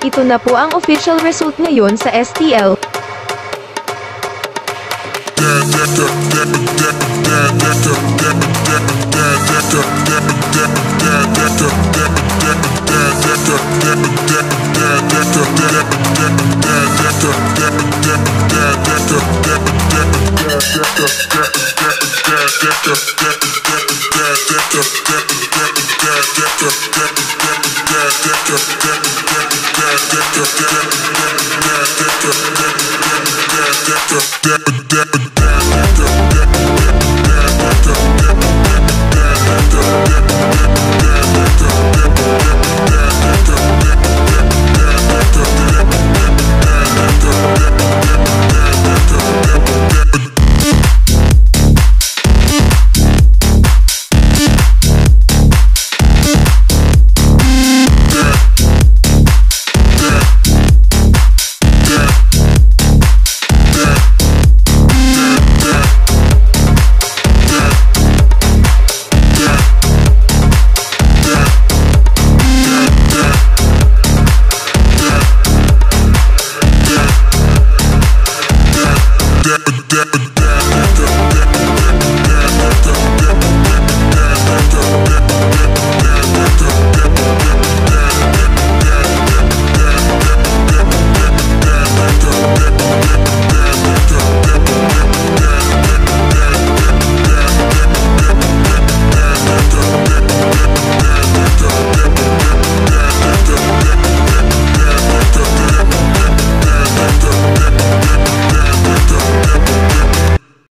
Ito na po ang official result ngayon sa STL. Get Decker, Decker, Decker, Decker, Decker, Decker, Decker, Decker, Decker, Decker, down, down.